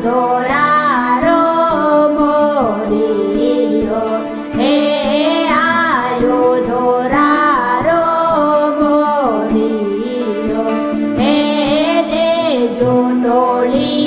Oh हे